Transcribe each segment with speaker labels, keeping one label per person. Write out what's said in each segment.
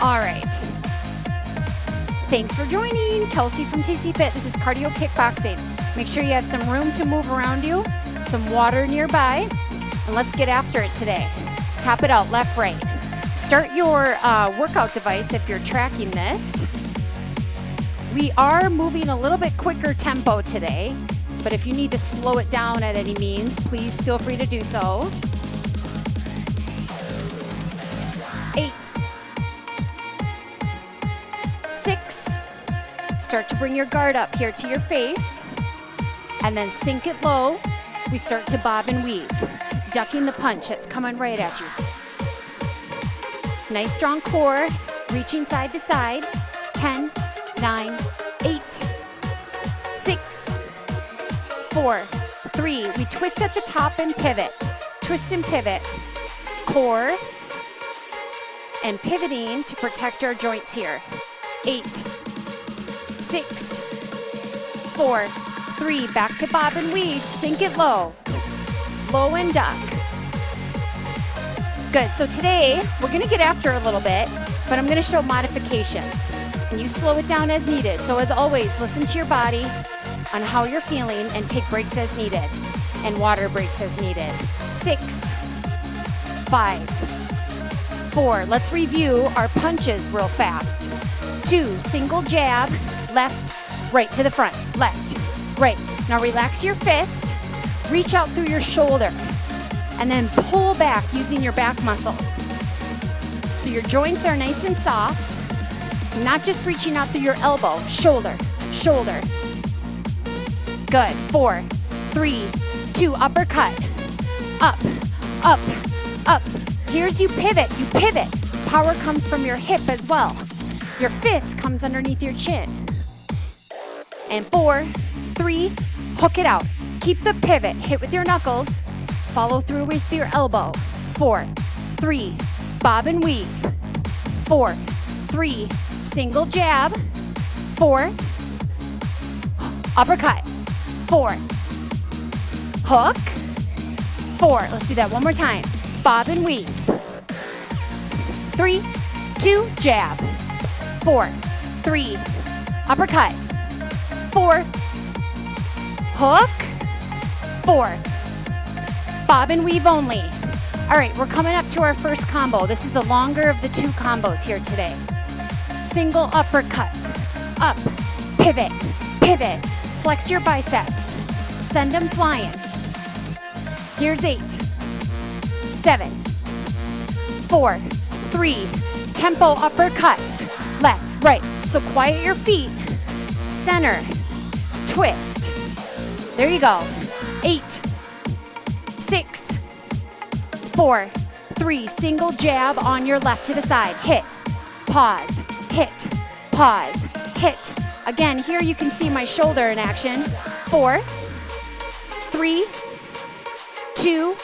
Speaker 1: All right. Thanks for joining. Kelsey from TC Fit. This is cardio kickboxing. Make sure you have some room to move around you, some water nearby, and let's get after it today. Tap it out, left, right. Start your uh, workout device if you're tracking this. We are moving a little bit quicker tempo today, but if you need to slow it down at any means, please feel free to do so. Start to bring your guard up here to your face, and then sink it low. We start to bob and weave, ducking the punch that's coming right at you. Nice strong core, reaching side to side. 10, 9, 8, 6, 4, 3. We twist at the top and pivot. Twist and pivot. Core and pivoting to protect our joints here. 8, 6, 4, 3. Back to bob and weave. Sink it low. Low and duck. Good. So today we're going to get after a little bit, but I'm going to show modifications. And you slow it down as needed. So as always, listen to your body on how you're feeling and take breaks as needed and water breaks as needed. Six, five, four. Let's review our punches real fast. Two, single jab, left, right to the front, left, right. Now relax your fist, reach out through your shoulder, and then pull back using your back muscles. So your joints are nice and soft, not just reaching out through your elbow, shoulder, shoulder. Good. Four, three, two, uppercut. Up, up, up. Here's you pivot, you pivot. Power comes from your hip as well. Your fist comes underneath your chin. And four, three, hook it out. Keep the pivot, hit with your knuckles. Follow through with your elbow. Four, three, bob and weave. Four, three, single jab. Four, uppercut. Four, hook. Four, let's do that one more time. Bob and weave. Three, two, jab. Four, three, uppercut. Four, hook. Four, bob and weave only. All right, we're coming up to our first combo. This is the longer of the two combos here today. Single uppercut, up, pivot, pivot, flex your biceps, send them flying. Here's eight, seven, four, three, tempo uppercuts, left, right. So quiet your feet, center, twist. There you go. Eight, six, four, three, single jab on your left to the side. Hit, pause, hit, pause, hit. Again, here you can see my shoulder in action. Four, three, two,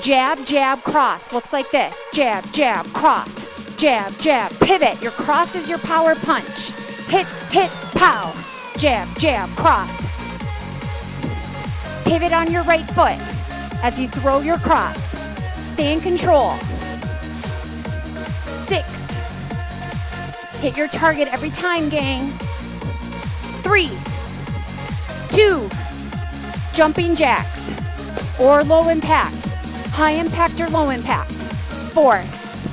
Speaker 1: jab, jab, cross. Looks like this. Jab, jab, cross. Jab, jab, pivot. Your cross is your power punch. Hit, hit, pow. Jab, jab, cross. Pivot on your right foot as you throw your cross. Stay in control. Six. Hit your target every time, gang. Three, two, jumping jacks or low impact, high impact or low impact. Four,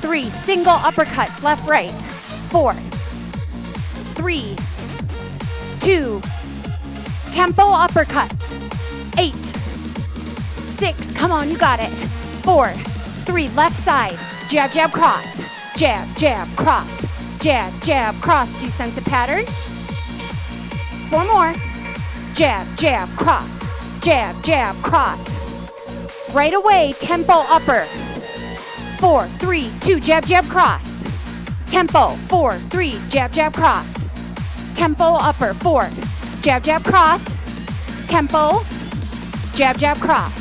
Speaker 1: three, single uppercuts, left, right. Four, three, two, tempo uppercuts. Eight, six, come on, you got it. Four, three, left side, jab, jab, cross, jab, jab, cross, jab, jab, cross. Do you sense a pattern? Four more. Jab, jab, cross, jab, jab, cross. Right away, tempo upper. Four, three, two, jab, jab, cross. Tempo, four, three, jab, jab, cross. Tempo upper, four, jab, jab, cross. Tempo, jab, jab, cross.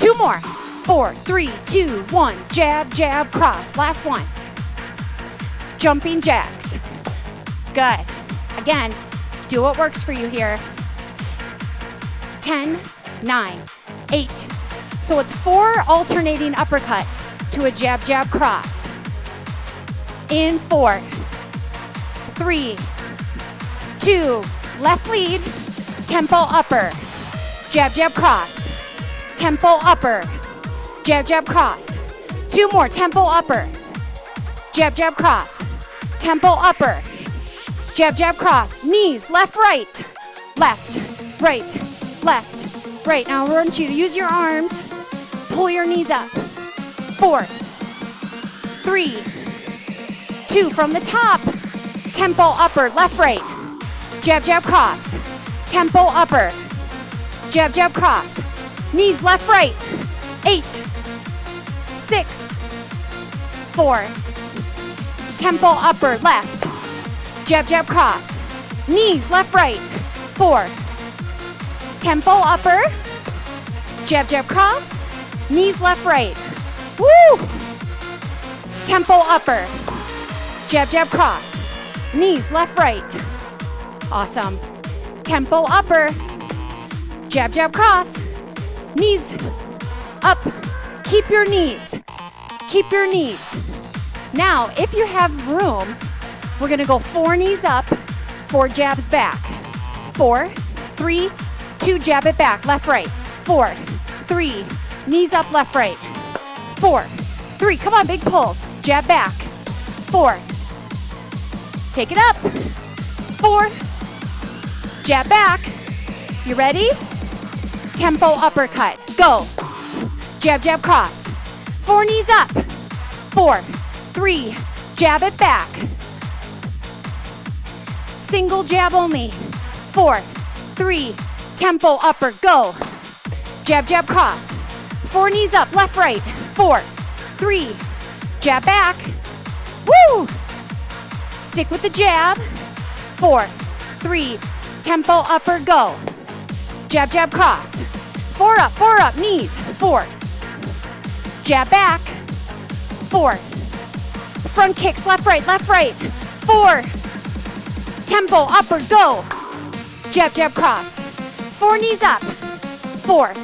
Speaker 1: Two more. Four, three, two, one, jab, jab, cross. Last one. Jumping jacks. Good. Again, do what works for you here. 10, 9, 8. So it's four alternating uppercuts to a jab, jab, cross. In four, three, two, left lead, tempo upper, jab, jab, cross, tempo upper, jab, jab, cross. Two more, tempo upper, jab, jab, cross, tempo upper, jab, jab, cross, knees, left, right, left, right, left, right. Now I want you to use your arms, pull your knees up. Four, three, two, from the top, tempo upper, left, right, jab, jab, cross, tempo upper, jab, jab, cross, knees, left, right, eight, six, four, tempo upper, left, jab, jab, cross, knees, left, right, four, tempo upper, jab, jab, cross, knees, left, right, woo, tempo upper, jab, jab, cross, knees, left, right, awesome, tempo upper, jab, jab, cross, knees up, keep your knees, keep your knees. Now, if you have room, we're gonna go four knees up, four jabs back. Four, three, two, jab it back, left, right. Four, three, knees up, left, right. Four, three, come on, big pulls, jab back. Four, take it up. Four, jab back. You ready? Tempo uppercut, go. Jab, jab, cross. Four knees up. Four, three, jab it back. Single jab only. Four, three, tempo upper, go. Jab, jab, cross. Four knees up, left, right. Four, three, jab back. Woo! Stick with the jab. Four, three, tempo upper, go. Jab, jab, cross. Four up, four up, knees. Four. Jab back. Four. Front kicks, left, right, left, right. Four. Tempo, upper, go. Jab, jab, cross. Four knees up. Four.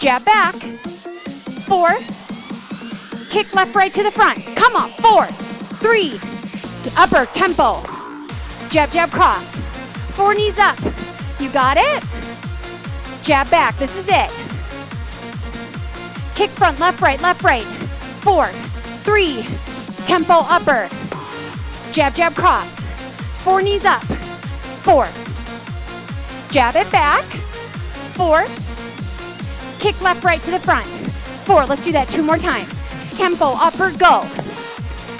Speaker 1: Jab back. Four. Kick left, right to the front. Come on. Four. Three. Upper, tempo. Jab, jab, cross. Four knees up. You got it? Jab back. This is it. Kick front, left, right, left, right. Four, three, tempo upper. Jab, jab, cross. Four knees up. Four. Jab it back. Four. Kick left, right to the front. Four. Let's do that two more times. Tempo upper, go.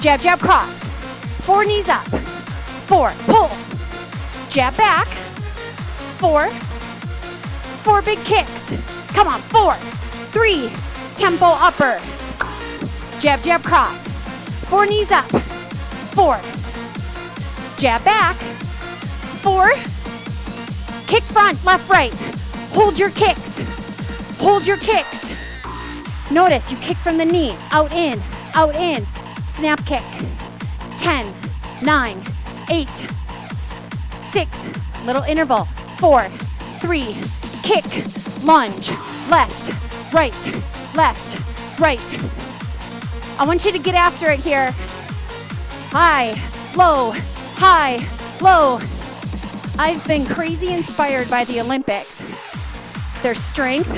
Speaker 1: Jab, jab, cross. Four knees up. Four. Pull. Jab back. Four. Four big kicks. Come on. Four. Three. Tempo upper. Jab, jab, cross. Four knees up. Four. Jab back. Four. Kick front, left, right. Hold your kicks. Hold your kicks. Notice you kick from the knee. Out, in, out, in. Snap kick. 10, 9, 8, 6. Little interval. Four, three, kick, lunge, left, right, left, right. I want you to get after it here. High, low, high, low. I've been crazy inspired by the Olympics. Their strength,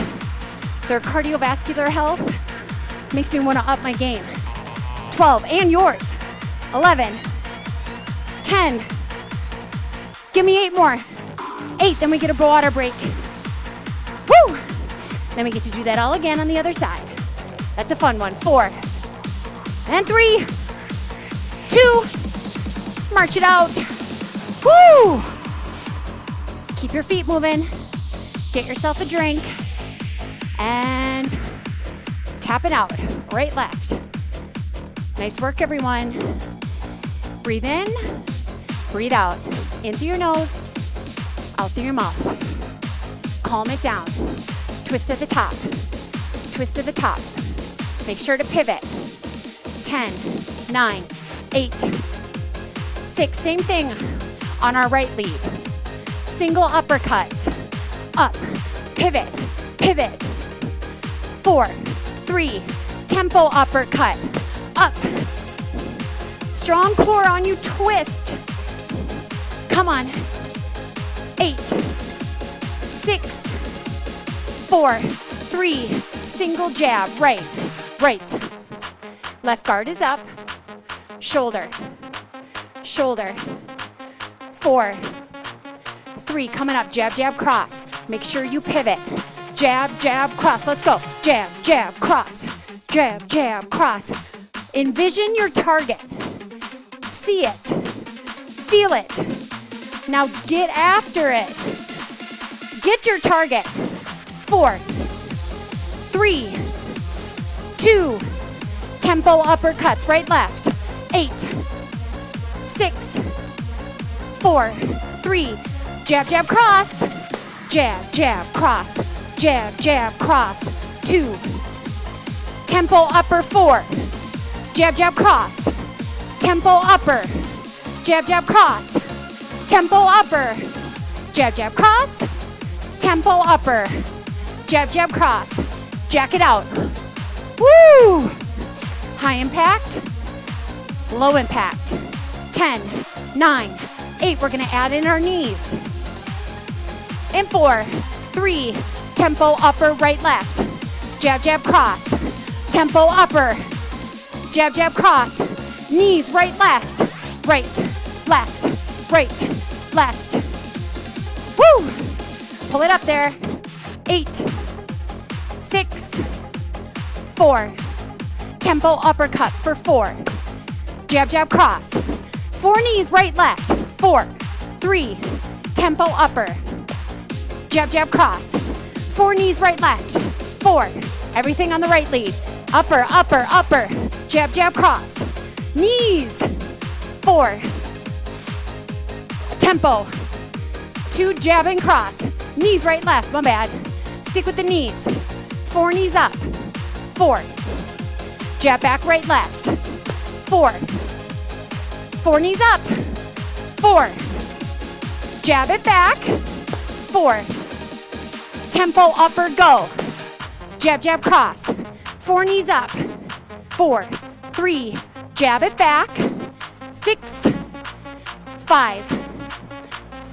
Speaker 1: their cardiovascular health makes me want to up my game. 12, and yours. 11, 10. Give me eight more. Eight, then we get a water break. Woo! Then we get to do that all again on the other side. That's a fun one. Four. And three. Two. March it out. Woo! Keep your feet moving. Get yourself a drink. And tap it out. Right, left. Nice work, everyone. Breathe in. Breathe out. In through your nose. Out through your mouth. Calm it down. Twist at the top. Twist at the top. Make sure to pivot. 10, 9, 8, 6. Same thing on our right lead. Single uppercuts. Up. Pivot. Pivot. Four, three, tempo uppercut. Up. Strong core on you, twist. Come on. Eight, six, four, three, single jab, right, right. Left guard is up, shoulder, shoulder, four, three, coming up, jab, jab, cross. Make sure you pivot. Jab, jab, cross, let's go. Jab, jab, cross, jab, jab, cross. Envision your target. See it, feel it. Now get after it. Get your target. Four, three, two, tempo uppercuts, right, left. Eight, six, four, three, jab, jab, cross, jab, jab, cross, jab, jab, cross, two, tempo upper, four, jab, jab, cross, tempo upper, jab, jab, cross, tempo upper, jab, jab, cross, tempo upper, jab, jab, cross, jack it out. Woo! High impact, low impact. 10, 9, 8. We're gonna add in our knees. In four, three, tempo upper, right, left. Jab, jab, cross. Tempo upper. Jab, jab, cross. Knees, right, left. Right, left, right, left. Woo! Pull it up there. Eight, six, four. Tempo uppercut for four. Jab, jab, cross. Four knees, right, left. Four, three, tempo upper. Jab, jab, cross. Four knees, right, left. Four. Everything on the right lead. Upper, upper, upper. Jab, jab, cross. Knees. Four. Tempo. Two jab and cross. Knees, right, left. My bad. Stick with the knees. Four knees up. Four. Jab back, right, left. Four. Four knees up. Four. Jab it back. Four. Tempo upper, go. Jab, jab, cross. Four knees up. Four. Three. Jab it back. Six. Five.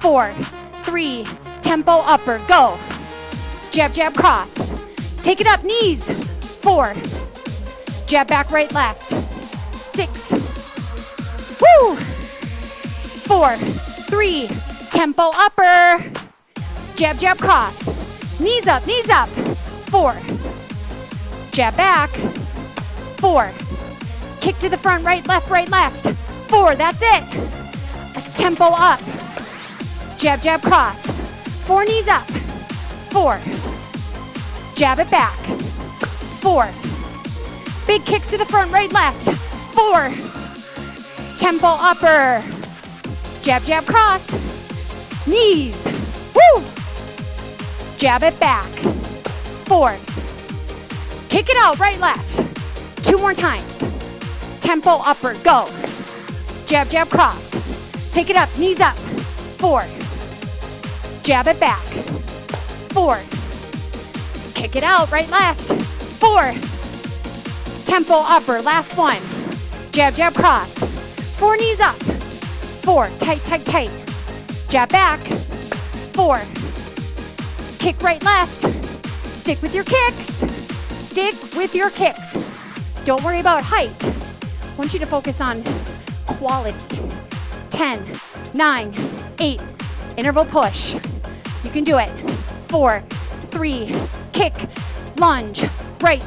Speaker 1: Four. Three. Tempo upper, go. Jab, jab, cross. Take it up, knees. Four. Jab back, right, left. Six. Woo! Four, three, tempo upper. Jab, jab, cross. Knees up, knees up. Four. Jab back. Four. Kick to the front, right, left, right, left. Four, that's it. Tempo up. Jab, jab, cross. Four knees up. Four. Jab it back. Four. Big kicks to the front, right, left. Four. Tempo upper. Jab, jab, cross. Knees. Woo! Jab it back. Four. Kick it out, right, left. Two more times. Tempo upper, go. Jab, jab, cross. Take it up, knees up. Four. Jab it back. Four. Kick it out, right, left. Four. Tempo upper, last one. Jab, jab, cross. Four knees up. Four, tight, tight, tight. Jab back. Four. Kick right, left. Stick with your kicks. Stick with your kicks. Don't worry about height. I want you to focus on quality. 10, 9, 8. Interval push. You can do it. Four, three, kick, lunge, right,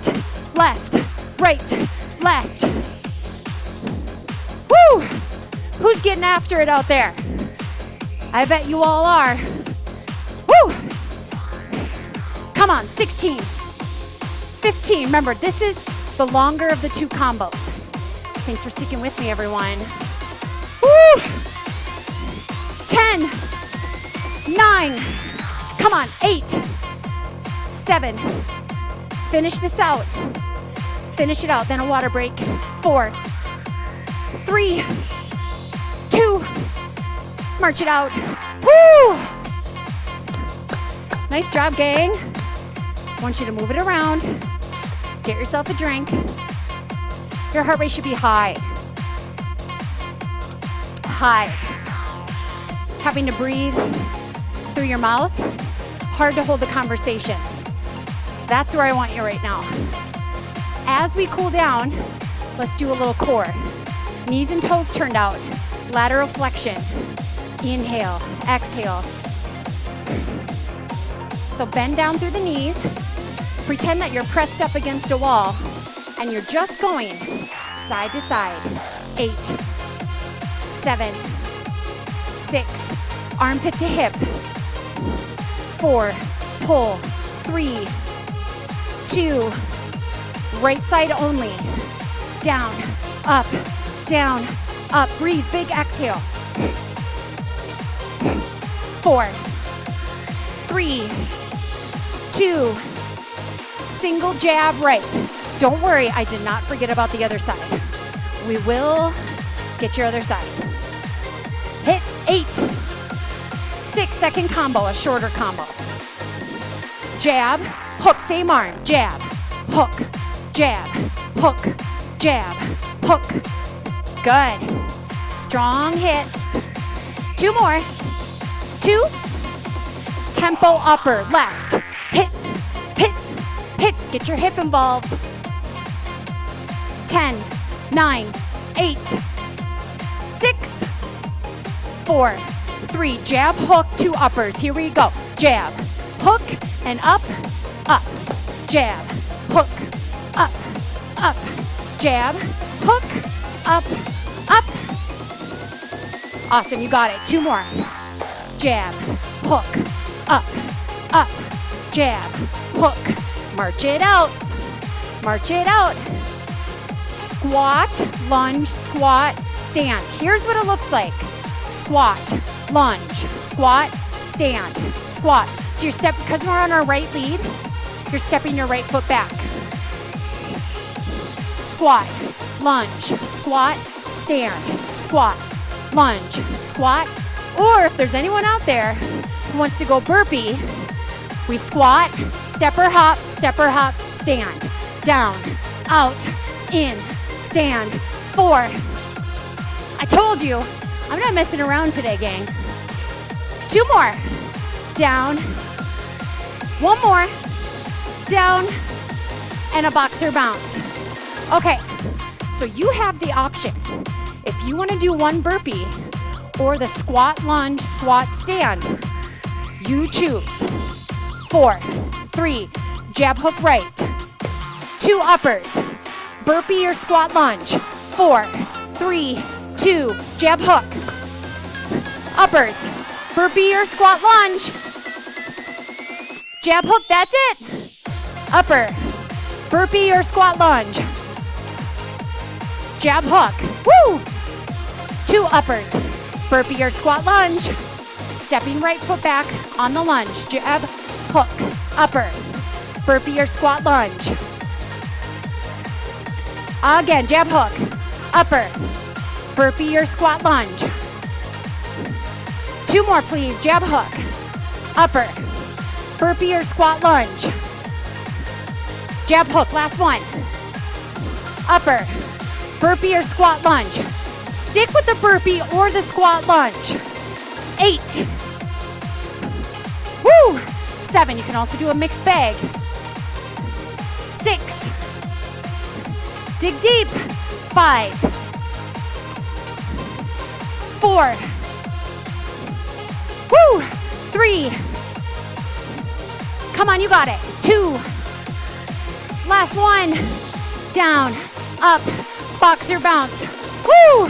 Speaker 1: left, right, left. Woo! Who's getting after it out there? I bet you all are. Woo! Come on, 16, 15. Remember, this is the longer of the two combos. Thanks for sticking with me, everyone. Woo! 10, 9, come on, 8, 7. Finish this out. Finish it out, then a water break. Four, three, two, march it out. Woo! Nice job, gang. I want you to move it around. Get yourself a drink. Your heart rate should be high. high. Having to breathe through your mouth, hard to hold the conversation. That's where I want you right now. As we cool down, let's do a little core. Knees and toes turned out, lateral flexion. Inhale, exhale. So bend down through the knees. Pretend that you're pressed up against a wall and you're just going side to side. Eight, seven, six, armpit to hip. Four, pull, three, two, right side only. Down, up, down, up. Breathe, big exhale. Four, three, two, single jab right. Don't worry, I did not forget about the other side. We will get your other side. Hit eight, six second combo, a shorter combo. Jab, hook, same arm, jab, hook, jab, hook, jab, hook. Good. Strong hits. Two more. Two. Tempo upper, left. Hit, hit, hit. Get your hip involved. 10, 9, 8, 6, 4, 3. Jab, hook, two uppers. Here we go. Jab, hook, and up, up. Jab, hook, up, up. Jab, hook, up, up. Awesome, you got it. Two more. Jab, hook, up, up. Jab, hook. March it out. March it out squat, lunge, squat, stand. Here's what it looks like. Squat, lunge, squat, stand, squat. So you're step because we're on our right lead, you're stepping your right foot back. Squat, lunge, squat, stand, squat, lunge, squat. Or if there's anyone out there who wants to go burpee, we squat, stepper hop, stepper hop, stand, down, out, in, stand. Four. I told you, I'm not messing around today, gang. Two more. Down. One more. Down. And a boxer bounce. Okay, so you have the option. If you want to do one burpee or the squat, lunge, squat, stand, you choose. Four, three, jab, hook, right. Two uppers, burpee or squat lunge. Four, three, two, jab hook. Uppers, burpee or squat lunge. Jab hook, that's it. Upper, burpee or squat lunge. Jab hook, woo! Two uppers, burpee or squat lunge. Stepping right foot back on the lunge. Jab, hook, upper, burpee or squat lunge. Again, jab hook, upper, burpee or squat lunge. Two more, please. Jab hook, upper, burpee or squat lunge. Jab hook, last one. Upper, burpee or squat lunge. Stick with the burpee or the squat lunge. Eight. Woo! Seven, you can also do a mixed bag. Six. Dig deep. Five. Four. Woo! Three. Come on, you got it. Two. Last one. Down. Up. Boxer bounce. Woo!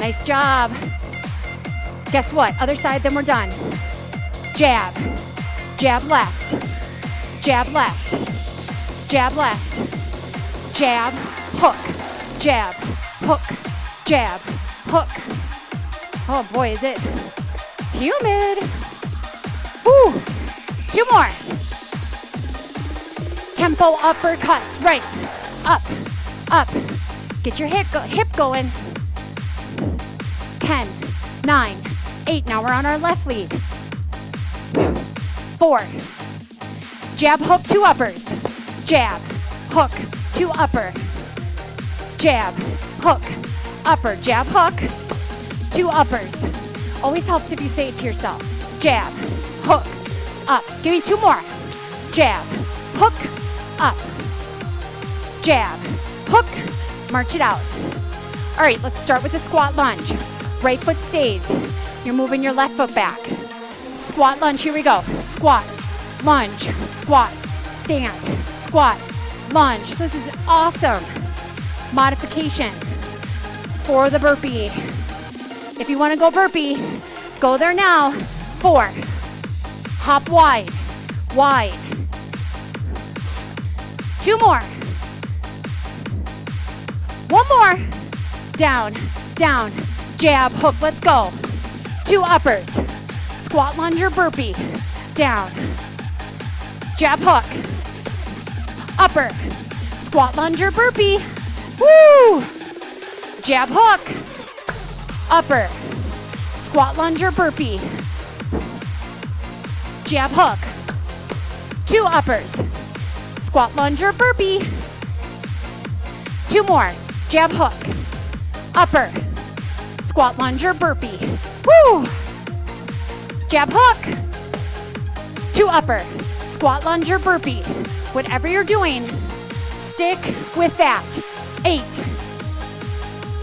Speaker 1: Nice job. Guess what? Other side, then we're done. Jab. Jab left. Jab left. Jab left. Jab hook, jab, hook, jab, hook. Oh boy, is it humid. Woo! Two more. Tempo uppercuts, right, up, up. Get your hip, go, hip going. 10, 9, 8. Now we're on our left lead. Four. Jab, hook, two uppers. Jab, hook, two upper jab, hook, upper, jab, hook, two uppers. Always helps if you say it to yourself. Jab, hook, up. Give me two more. Jab, hook, up. Jab, hook, march it out. All right, let's start with the squat lunge. Right foot stays. You're moving your left foot back. Squat lunge, here we go. Squat, lunge, squat, stand, squat, lunge. This is awesome. Modification for the burpee. If you wanna go burpee, go there now. Four, hop wide, wide. Two more. One more. Down, down, jab, hook, let's go. Two uppers. Squat lunge or burpee. Down. Jab hook. Upper. Squat lunge or burpee. Woo! Jab hook. Upper. Squat lunge or burpee. Jab hook. Two uppers. Squat lunge or burpee. Two more. Jab hook. Upper. Squat lunge or burpee. Woo! Jab hook. Two upper. Squat lunge or burpee. Whatever you're doing, stick with that. Eight.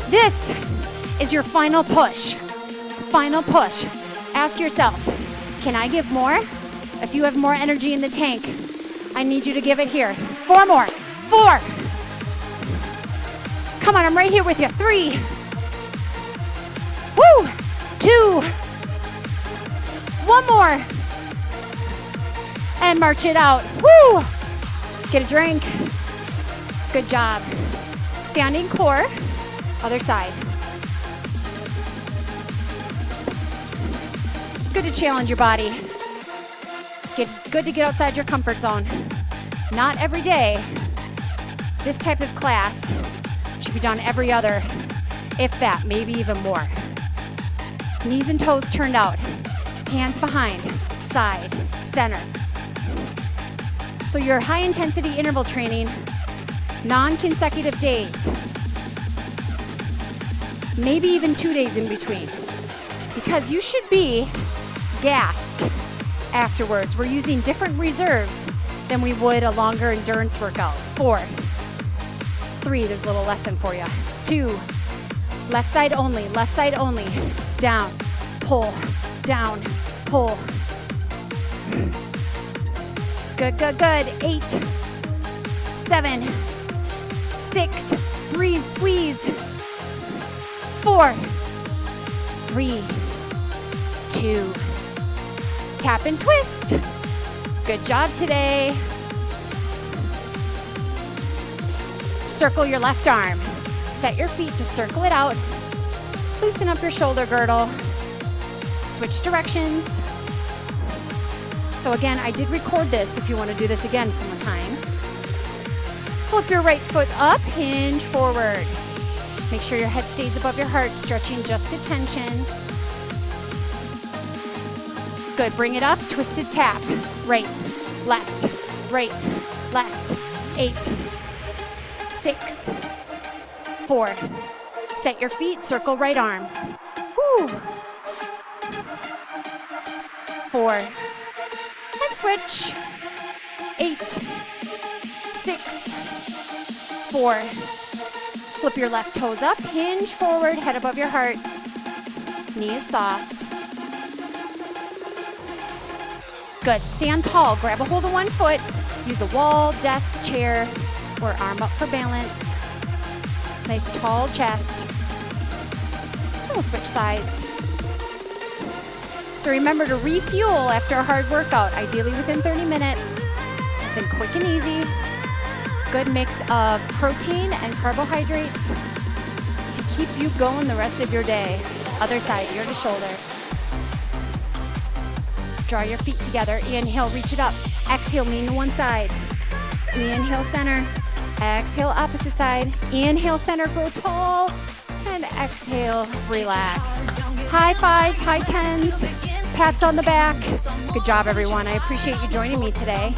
Speaker 1: This is your final push. Final push. Ask yourself, can I give more? If you have more energy in the tank, I need you to give it here. Four more. Four. Come on, I'm right here with you. Three. Woo! Two. One more. And march it out. Woo! Get a drink. Good job. Standing core. Other side. It's good to challenge your body. Get good to get outside your comfort zone. Not every day. This type of class should be done every other, if that, maybe even more. Knees and toes turned out. Hands behind, side, center. So your high intensity interval training, non-consecutive days, maybe even two days in between. Because you should be gassed afterwards. We're using different reserves than we would a longer endurance workout. Four, three, there's a little lesson for you. Two, left side only, left side only. Down, pull, down, pull. Good, good, good. Eight, seven, six, breathe, squeeze. Four, three, two, tap and twist. Good job today. Circle your left arm. Set your feet to circle it out. Loosen up your shoulder girdle. Switch directions. So again, I did record this if you want to do this again sometime. Flip your right foot up, hinge forward. Make sure your head stays above your heart, stretching just a tension. Good, bring it up, twisted tap. Right, left, right, left. Eight, six, four. Set your feet, circle right arm. Woo. Four, and switch. Eight, six, four. Flip your left toes up, hinge forward, head above your heart. Knee is soft. Good. Stand tall. Grab a hold of one foot. Use a wall, desk, chair, or arm up for balance. Nice tall chest. We'll switch sides. So remember to refuel after a hard workout, ideally within 30 minutes. Something quick and easy. Good mix of protein and carbohydrates to keep you going the rest of your day. Other side, ear to shoulder. Draw your feet together. Inhale, reach it up. Exhale, lean to one side. Inhale, center. Exhale, opposite side. Inhale, center, grow tall. And exhale, relax. High fives, high tens, pats on the back. Good job, everyone. I appreciate you joining me today.